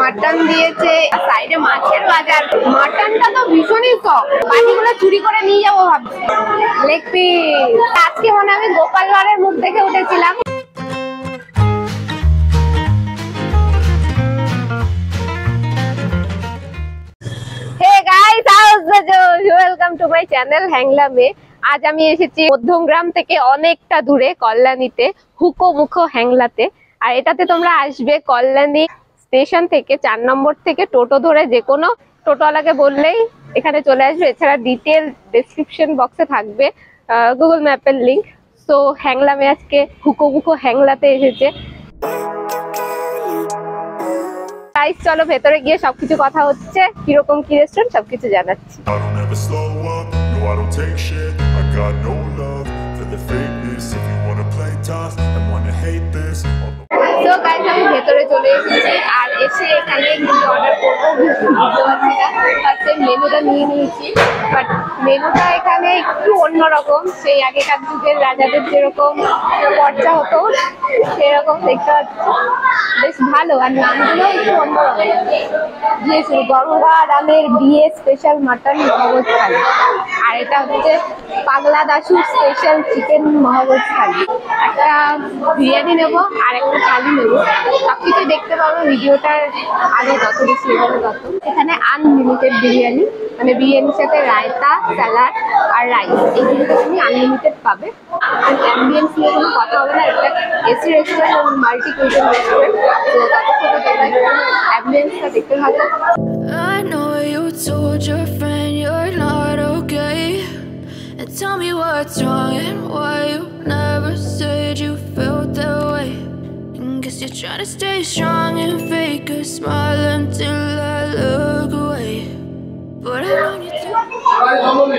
Mutton দিয়েছে সাইডে মাছের বাজার। মাটনটা তো ভীষণই সব বাটিগুলো চুরি করে নিয়ে যাব ভাবছি। লেগ আজকে মানে আমি গোপালগড়ের মুখ দেখে উঠেছিলাম। ওয়েলকাম টু মাই চ্যানেল হ্যাংলা মে আজ আমি এসেছি মধ্যমগ্রাম থেকে অনেকটা দূরে, কল্যাণীতে হুকো মুখো হ্যাংলাতে। আর এটাতে তোমরা আসবে কল্যাণী স্টেশন থেকে চার নম্বর থেকে টোটো ধরে যে কোনো টোটোওয়ালাকে বললেই এখানে চলে আসবে। এছাড়া ডিটেল ডেসক্রিপশন বক্সে থাকবে গুগল ম্যাপের লিঙ্ক সো হ্যাংলামে আজকে হুকো হ্যাংলাতে এসেছে। চলো ভেতরে গিয়ে সবকিছু কথা হচ্ছে। কীরকম কি রেস্টুরেন্ট সবকিছু জানাচ্ছি। Got no love for the fakeness. If you wanna play tough and wanna hate this তো গাইজ আমি ভেতরে চলে এসেছি। আর এসে এখানে কিন্তু অর্ডার করব। বুঝতে পারছি না ফার্স্টে মেনুটা নিয়ে নিয়েছি বাট মেনুটা এখানে একটু অন্যরকম। সেই আগেকার যুগের রাজাদের যেরকম খরচা হতো, সেরকম দেখতে পাচ্ছি। বেশ ভালো, আর নামগুলো একটু অন্যরকম। গঙ্গা রামের বিয়ে স্পেশাল মাটন মহবত থালি। আর এটা হচ্ছে পাগলা দাসুর স্পেশাল চিকেন মহবত থালি। একটা বিরিয়ানি নেব, আর একটা থালি নেব। সবকিছু দেখতে পাবো, ভিডিওটার আগে যত বেশি এগোবে তত। এখানে আনলিমিটেড মানে বিরিয়ানির সাথে রায়তা স্যালাড আর রাইস এইগুলোকে তুমি আনলিমিটেড পাবে অ্যাম্বিয়েন্স নিয়ে কোনো কথা হবে না এটা এসি রেস্টুরেন্ট এবং মাল্টি কুইজন রেস্টুরেন্ট তো ততক্ষণে তোমরা অ্যাম্বিয়েন্সটা দেখতে থাকো I know you told your friend you're not okay. And tell me what's wrong and why you never said you felt that way. And guess you're trying to stay strong and fake a smile until I look away.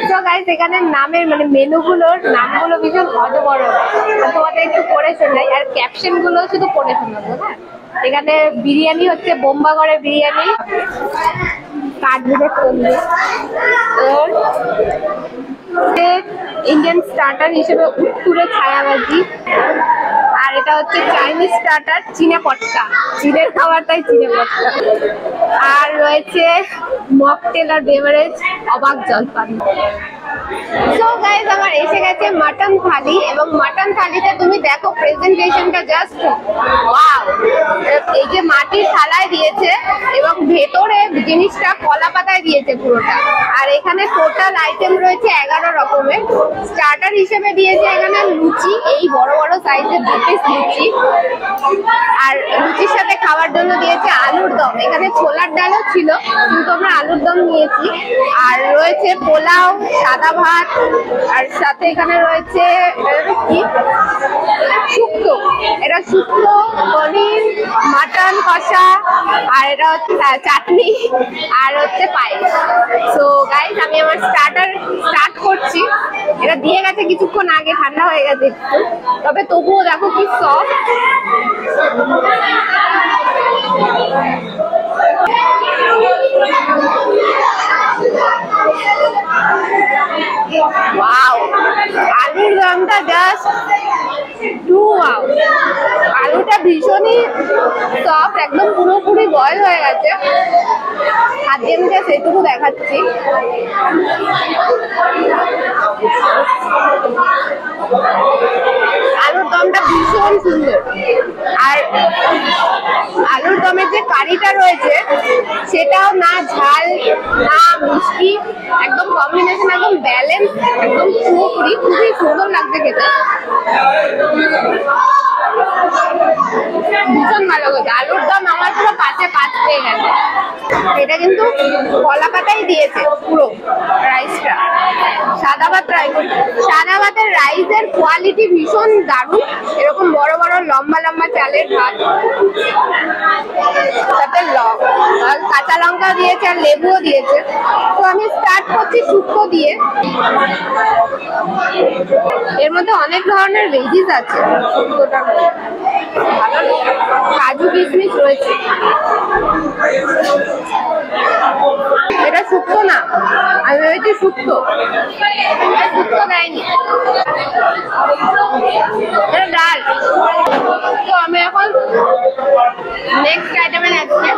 তো guys এখানে নামের মানে মেনুগুলোর নামগুলো ভীষণ অজবড় তোমাদের একটু পড়ে শোনাই আর ক্যাপশনগুলো শুধু পড়ে শোনাবো হ্যাঁ? এখানে বিরিয়ানি হচ্ছে বোম্বাগড়ের বিরিয়ানি। কাঠগুলো তন্দুর। ইন্ডিয়ান স্টার্টার হিসেবে উত্তুরে ছায়াবাজি। আর এটা হচ্ছে চাইনিজ স্টার্টার চিনে পটকা। চীনের খাবারটাই চিনে পটকা। আর রয়েছে মকটেল আর বেভারেজ অবাক জলপান সো গাইজ আমার এসে গেছে মাটন থালি এবং মাটন থালিতে তুমি দেখো প্রেজেন্টেশনটা জাস্ট ওয়াও এই যে মাটির থালায় দিয়েছে এবং ভেতরে জিনিসটা কলা পাতায় দিয়েছে পুরোটা। আর এখানে টোটাল আইটেম রয়েছে এগারো রকমের। স্টার্টার হিসেবে দিয়েছে এখানে লুচি, এই বড় বড় সাইজের দু পিস লুচি। আর লুচির সাথে খাওয়ার জন্য দিয়েছে আলুর দম। এখানে ছোলার ডালও ছিল, কিন্তু আমরা আলুর দম নিয়েছি। আর রয়েছে পোলাও, সাদা ভাত, আর সাথে এখানে রয়েছে কি? শুক্তো। এটা শুক্তো, পনির, মাটন কষা, আর এটা হচ্ছে চাটনি, আর হচ্ছে পায়েস। সো গাইস আমি আমার স্টার্টার স্টার্ট করছি। এটা দিয়ে গেছে কিছুক্ষণ আগে, ঠান্ডা হয়ে গেছে একটু। তবে তবুও দেখো কি সফট ওয়াও আলুর দমটা জাস্ট টু ওয়াও আলুটা ভীষণই সফট একদম পুরোপুরি বয়ল হয়ে গেছে। হাত দিয়ে আমি সেটুকু দেখাচ্ছি। আলুর দমটা ভীষণ সুন্দর। আর আলুর দমের যে কারিটা রয়েছে, সেটাও না ঝাল, না মিষ্টি, একদম কম্বিনেশন একদম ব্যালেন্স একদম পুরোপুরি, খুবই সুন্দর লাগছে খেতে ভীষণ ভালো খেতে আলুর দম আমার পুরো পাঁচে পাঁচ পেয়ে গেছে এটা কিন্তু কলা পাতাই দিয়েছে পুরো রাইসটা সাদা ভাত ট্রাই করি সাদা ভাতের রাইসের কোয়ালিটি ভীষণ দারুণ। এরকম বড় বড়, লম্বা লম্বা চালের ভাত। আর কাঁচা লঙ্কা দিয়েছে আর লেবুও দিয়েছে। তো আমি স্টার্ট করছি শুক্তো দিয়ে। এর মধ্যে অনেক ধরনের ভেজিস আছে। কাজু কিশমিশ রয়েছে। শুক্তো না। আমি ভেবেছি শুক্তো। শুক্তো দেয়নি। ডাল। তো আমি এখন নেক্সট আইটেমে যাচ্ছি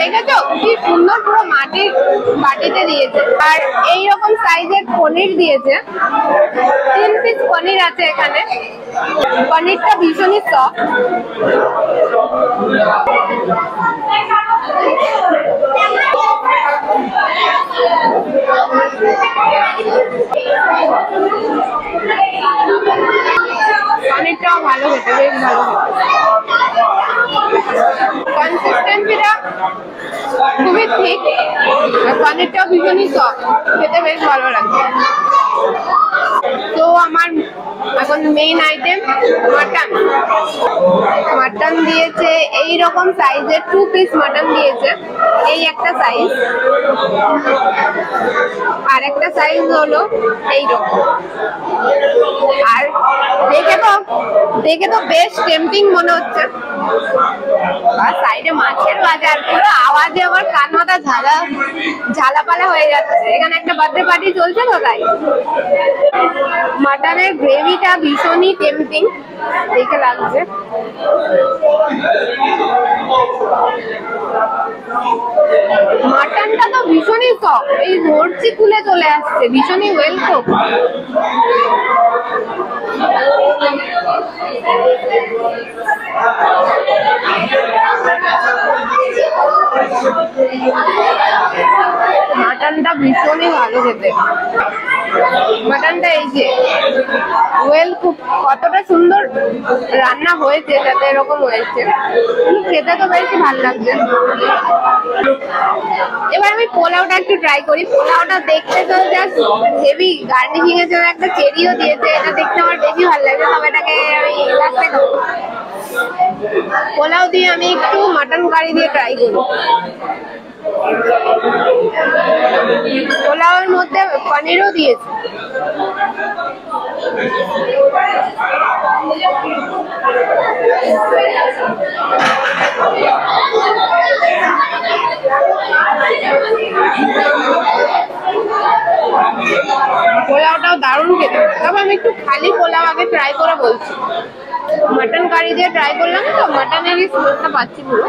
দেখেছ? কি সুন্দর পুরো মাটির বাটিতে দিয়েছে। আর এইরকম সাইজের পনির দিয়েছে। তিন পিস পনির আছে এখানে। পনিরটা ভীষণই সফট পনিরটাও ভালো খেতে বেশ ভালো কনসিস্টেন্সিটা খুবই ঠিক, আর পনিরটাও ভীষণই সফট খেতে বেশ ভালো লাগে তো আমার এখন মেইন আইটেম মাটন দিয়েছে এই রকম সাইজের টু পিস মাটন দিয়েছে, এই একটা সাইজ আর একটা সাইজ হলো এই রকম আর দেখে তো দেখে তো বেশ টেম্পটিং মনে হচ্ছে। আর সাইডে মাছের বাজার আওয়াজে আমার কান ঝালা, ঝালাপালা হয়ে যাচ্ছে। এখানে একটা বার্থডে পার্টি চলছে তো তাই? মাটনের গ্রেভিটা ভীষণই টেম্পটিং দেখে লাগছে। মাটনটা তো ভীষণই সফট এই ধরছি তুলে চলে আসছে, ভীষণই ওয়েল কুক মাটনটা ভীষণই ভালো খেতে। মাটনটা এই যে ওয়েল কুক কতটা সুন্দর রান্না হয়েছে, যাতে এরকম হয়েছে। খেতে তো বেশি ভালো লাগছে। এবার আমি পোলাওটা একটু ট্রাই করি। পোলাওটা দেখতে তো জাস্ট হেভি গার্নিশিং এর জন্য একটা চেরিও দিয়েছে, এটা দেখতে আমার বেশি ভালো লাগছে তবে এটাকে আমি খাব। পোলাও দিয়ে আমি একটু মাটন কারি দিয়ে ট্রাই করি। পোলাওয়ের মধ্যে পনিরও দিয়েছে। পোলাওটাও দারুণ খেতে তবে আমি একটু খালি পোলাও আগে ট্রাই করে বলছি। মাটন কারি দিয়ে ট্রাই করলাম তো মাটনেরই স্মেলটা পাচ্ছি পুরো।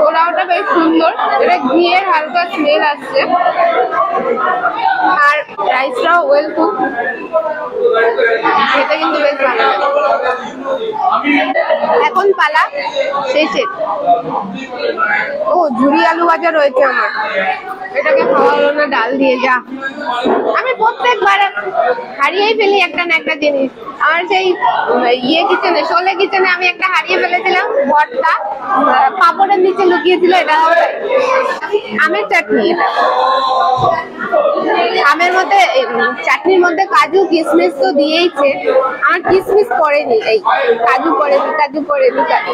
পোলাওটা বেশ সুন্দর। এটা ঘিয়ের হালকা স্মেল আসছে। আর রাইসটাও ওয়েল কুক খেতে কিন্তু বেশ ভালো। এখন পালা শেষের ও ঝুড়ি আলু ভাজা রয়েছে আমার। এটাকে খাওয়া না ডাল দিয়ে যা। আমি প্রত্যেকবার হারিয়েই ফেলি একটা না একটা জিনিস। আমার সেই ইয়ে কিচেনে শোলে কিচেনে আমি একটা হারিয়ে ফেলেছিলাম আহ, পাঁপড়ের নিচে লুকিয়েছিল এটা আমের চাটনি। আমের মধ্যে চাটনির মধ্যে কাজু কিশমিশ তো দিয়েইছে। আমার কিশমিশ পড়েনি এই কাজু পড়েনি কাজু পড়েনি কাজু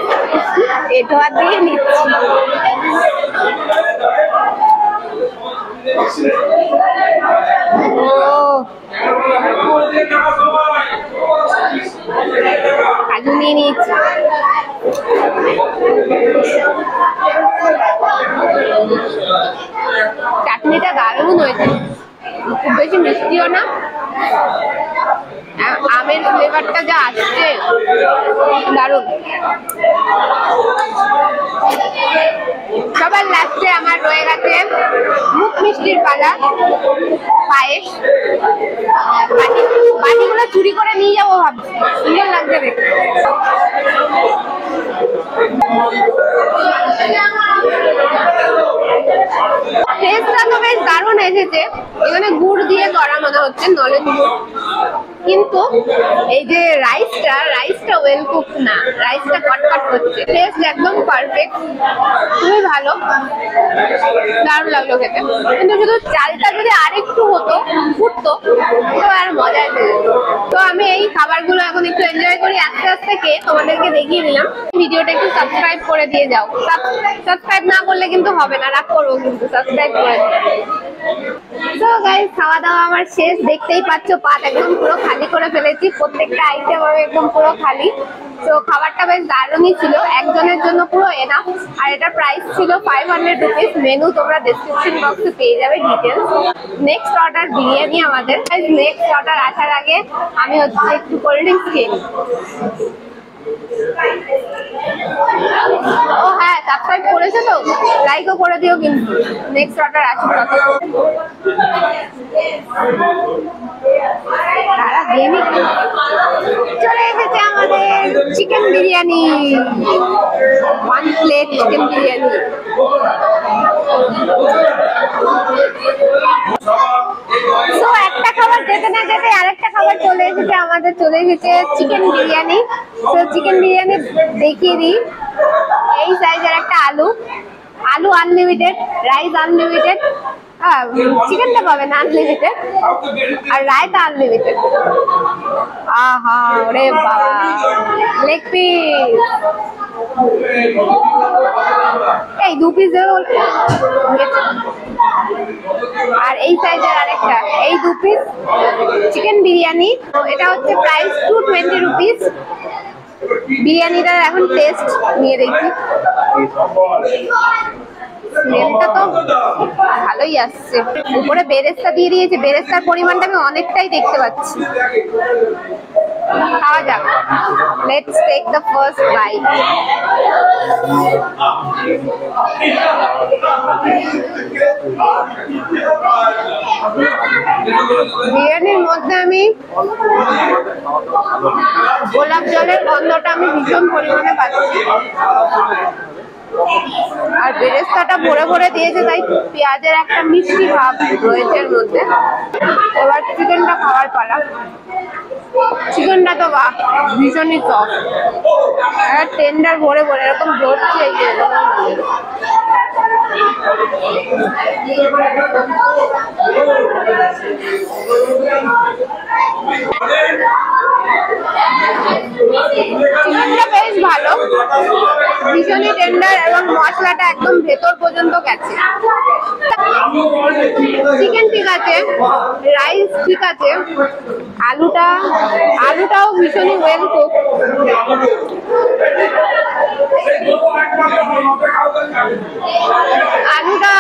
এটা দিয়ে নিচ্ছি। কাজু নিয়ে নিয়েছি চাটনিটা দারুণ হয়েছে। খুব বেশি মিষ্টিও না। আমের ফ্লেভারটা যা আসছে, দারুণ। সবার লাস্টে আমার রয়ে গেছে মুখ মিষ্টির পালা, পায়েস। বাটি চুরি করে নিয়ে যাব ভাবছি। সুন্দর লাগছে দেখতে। টেস্টটা তো বেশ দারুণ এসেছে এখানে গুড় দিয়ে করা মনে হচ্ছে নলেন গুড় কিন্তু এই যে রাইসটা রাইসটা ওয়েল কুক না রাইসটা কটকট হচ্ছে। টেস্ট একদম পারফেক্ট খুবই ভালো, দারুণ লাগল খেতে। কিন্তু শুধু চালটা যদি আরেকটু হতো, ফুটতো, তো আর মজা তো আমি এই খাবারগুলো এখন একটু এনজয় করি, আস্তে আস্তে খেয়ে তোমাদেরকে দেখিয়ে দিলাম। ভিডিওটা একটু সাবস্ক্রাইব করে দিয়ে যাও। সাবস্ক্রাইব না করলে কিন্তু হবে না, রাগ করব কিন্তু সাবস্ক্রাইব করে। তো গাইস খাওয়া দাওয়া আমার শেষ। দেখতেই পাচ্ছ পাত একদম পুরো খালি করে ফেলেছি, প্রত্যেকটা আইটেম আমি একদম পুরো খালি। তো খাবারটা বেশ দারুণই ছিল, একজনের জন্য পুরো এনাফ আর এটার প্রাইস ছিল ফাইভ হান্ড্রেড রুপিস মেনু তোমরা ডিসক্রিপশন বক্সে পেয়ে যাবে ডিটেলস নেক্সট অর্ডার বিরিয়ানি আমাদের। নেক্সট অর্ডার আসার আগে আমি হচ্ছে একটু কোল্ড ড্রিঙ্কস খেয়ে। ও হ্যাঁ সাবস্ক্রাইব করেছ তো? লাইকও করে দিও কিন্তু। নেক্সট অর্ডার আসবে তারা গেমি চলে এসেছে আমাদের chicken biryani. One plate chicken biryani. খাবার যেতে না যেতে আরেকটা খাবার চলে এসেছে, আমাদের চলে এসেছে চিকেন বিরিয়ানি তো চিকেন বিরিয়ানি দেখিয়ে দিই। এই সাইজের একটা আলু। আলু আনলিমিটেড রাইস আনলিমিটেড চিকেনটা পাবেন আনলিমিটেড আর রায়তা আনলিমিটেড আহা, ওরে বাবা। লেগ পিস এই দু পিস আর এই সাইজের আরেকটা। এই দু পিস চিকেন বিরিয়ানি। এটা হচ্ছে প্রাইস টু টোয়েন্টি রুপিস বিরিয়ানিটার এখন টেস্ট নিয়ে দেখি। তো ভালোই আসছে। উপরে বেরেস্তা দিয়ে দিয়েছে। বেরেস্তার পরিমাণটা আমি অনেকটাই দেখতে পাচ্ছি। খাওয়া যাক। Let's take the first bite বিরিয়ানির মধ্যে আমি গোলাপ জলের গন্ধটা আমি ভীষণ পরিমাণে পাচ্ছি। আর বেরেস্তাটা ভরে ভরে দিয়েছে, তাই পেঁয়াজের একটা মিষ্টি ভাব রয়েছে এর মধ্যে। এবার চিকেনটা খাওয়ার পালা। চিকেনটা তো বাহ, ভীষণই সফট টেন্ডার ভরে ভরে, এরকম এই এরকম। চিকেনটা বেশ ভালো। ভীষণই টেন্ডার এবং মশলাটা একদম ভেতর পর্যন্ত গেছে। চিকেন ঠিক আছে রাইস ঠিক আছে, আলুটা, আলুটাও ভীষণই ওয়েল কুক আলুটা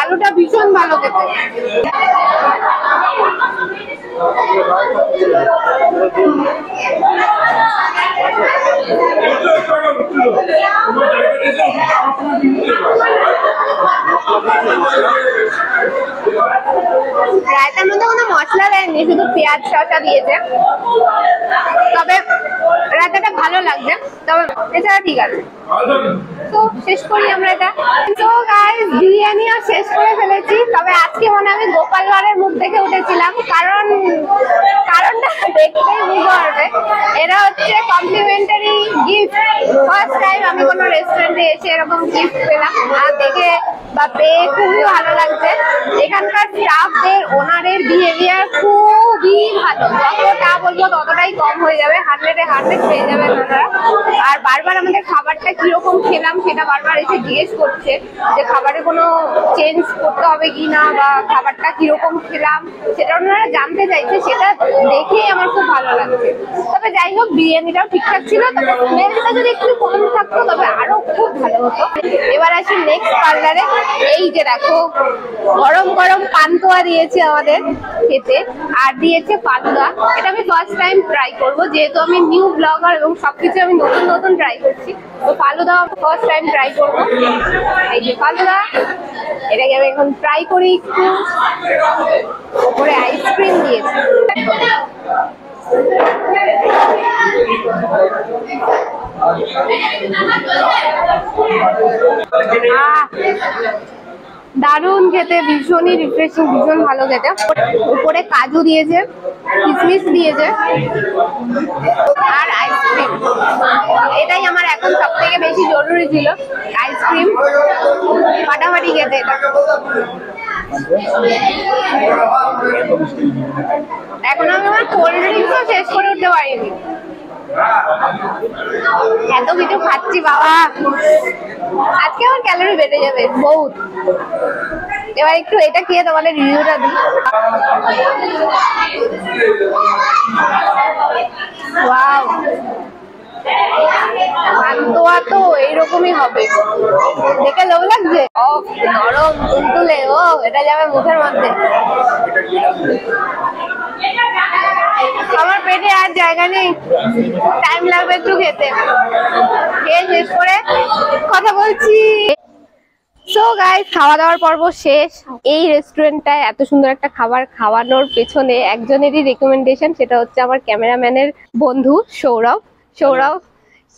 আলুটা ভীষণ ভালো খেতে। রায়তার মধ্যে কোনো মশলা দেয়নি, শুধু পেঁয়াজ শসা দিয়েছে। তবে রায়তাটা ভালো লাগছে, তবে এছাড়া ঠিক আছে। তো শেষ করি আমরা এটা। তো গাইস বিরিয়ানিও শেষ করে ফেলেছি, তবে আজকে মনে হয় আমি গোপালগড়ের মুখ থেকে উঠেছিলাম কারণ কারণটা দেখতেই বুঝতে পারবে এটা হচ্ছে কমপ্লিমেন্টারি গিফট ফার্স্ট টাইম আমি কোনো রেস্টুরেন্টে এসে এরকম গিফট পেলাম। আর দেখে বা পেয়ে খুবই ভালো লাগছে। এখানকার স্টাফদের ওনারের বিহেভিয়ার খুবই ভালো। বলব ততটাই কম হয়ে যাবে হান্ড্রেডে হান্ড্রেড পেয়ে যাবেন ওনারা আর বারবার আমাদের খাবারটা কীরকম খেলাম সেটা বারবার এসে জিজ্ঞেস করছে যে খাবারে কোনো চেঞ্জ করতে হবে কি না বা খাবারটা কীরকম খেলাম, সেটা ওনারা জানতে চাইছে, সেটা দেখেই আমার খুব ভালো লাগছে। তবে যাই হোক, বিরিয়ানিটাও ঠিকঠাক ছিল, তবে স্মেলটা যদি একটু কম থাকতো, তবে আরও খুব ভালো হতো। এবার আসি নেক্সট পার্লারে এই যে দেখো, গরম গরম পান্তুয়া দিয়েছে আমাদের খেতে, আর দিয়েছে পান্তুয়া। এটা আমি ফার্স্ট টাইম ট্রাই করব। যেহেতু আমি নিউ ব্লগার এবং সবকিছু আমি নতুন নতুন ট্রাই করছি, তো ফালুদা ফার্স্ট টাইম ট্রাই করব। এই যে ফালুদা, এটাকে আমি এখন ট্রাই করি একটু। উপরে আইসক্রিম দিয়েছে। দারুণ খেতে, ভীষণই রিফ্রেশিং ভীষণ ভালো খেতে। উপরে কাজু দিয়েছে। কিশমিশ দিয়েছে আর আইসক্রিম। এটাই আমার এখন সব থেকে বেশি জরুরি ছিল, আইসক্রিম। ফাটাফাটি খেতে এটা। এখন আমি আমার কোল্ড ড্রিঙ্কসও শেষ করে উঠতে পারিনি। এত কিছু খাচ্ছি, বাবা। আজকে আমার ক্যালোরি বেড়ে যাবে, বহুত। এবার একটু এটা খেয়ে তোমাদের রিভিউটা দিই। ওয়াও পান্তুয়া তো এইরকমই হবে। দেখে লোভ লাগছে? ও, নরম, তুলতুলে, ও, এটা যাবে মুখের মধ্যে। আমার পেটে আর জায়গা নেই। টাইম লাগবে একটু খেতে। খেয়ে শেষ করে কথা বলছি। সো গাইস খাওয়া দাওয়ার পর্ব শেষ। এই রেস্টুরেন্টটায় এত সুন্দর একটা খাবার খাওয়ানোর পেছনে একজনেরই রেকমেন্ডেশন সেটা হচ্ছে আমার ক্যামেরাম্যানের বন্ধু সৌরভ। সৌরভ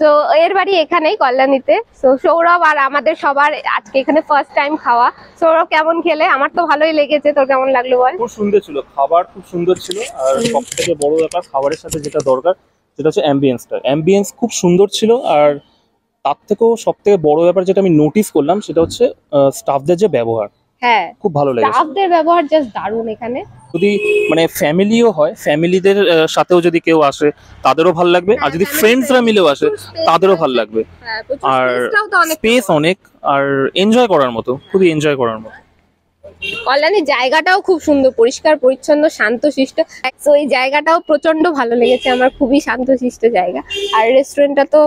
সো এর বাড়ি এখানেই কল্যাণীতে। সো সৌরভ আর আমাদের সবার আজকে এখানে ফার্স্ট টাইম খাওয়া। সৌরভ কেমন খেলে? আমার তো ভালোই লেগেছে। তোর কেমন লাগল বল? খুব সুন্দর ছিল। খাবার খুব সুন্দর ছিল। আর সব থেকে বড় ব্যাপার খাবারের সাথে যেটা দরকার সেটা হচ্ছে অ্যাম্বিয়েন্সটা অ্যাম্বিয়েন্স খুব সুন্দর ছিল। আর তার থেকেও সব থেকে বড় ব্যাপার যেটা আমি নোটিস করলাম সেটা হচ্ছে স্টাফদের যে ব্যবহার। হ্যাঁ। খুব ভালো লেগেছে। স্টাফদের ব্যবহার জাস্ট দারুণ এখানে। যদি মানে ফ্যামিলিও হয় ফ্যামিলিদের সাথেও যদি কেউ আসে তাদেরও ভালো লাগবে। আর যদি হ্যাঁ, ফ্রেন্ডসরা মিলেও আসে তাদেরও ভালো লাগবে। হ্যাঁ, আর space-টাও তো অনেক স্পেস অনেক আর এনজয় করার মতো খুবই এনজয় করার মতো। কল্যাণীর জায়গাটাও খুব সুন্দর পরিষ্কার পরিচ্ছন্ন শান্তশিষ্ট। তো এই জায়গাটাও প্রচণ্ড ভালো লেগেছে আমার খুবই শান্তশিষ্ট জায়গা। আর রেস্টুরেন্টটা তো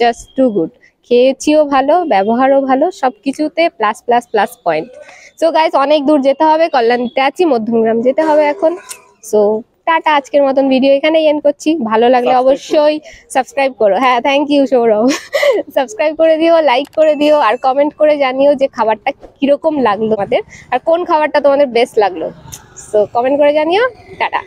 জাস্ট টু গুড খেয়েছিও ভালো ব্যবহারও ভালো সব কিছুতে plus plus plus point so guys অনেক দূর যেতে হবে কল্যাণীতে আছি মধ্যমগ্রাম যেতে হবে এখন. সো টাটা আজকের মতন ভিডিও এখানেই এন্ড করছি। ভালো লাগলে অবশ্যই সাবস্ক্রাইব করো। হ্যাঁ থ্যাংক ইউ সৌরভ। সাবস্ক্রাইব করে দিও লাইক করে দিও আর কমেন্ট করে জানিও যে খাবারটা কীরকম লাগল তোমাদের আর কোন খাবারটা তোমাদের বেস্ট লাগল। সো কমেন্ট করে জানিও টাটা।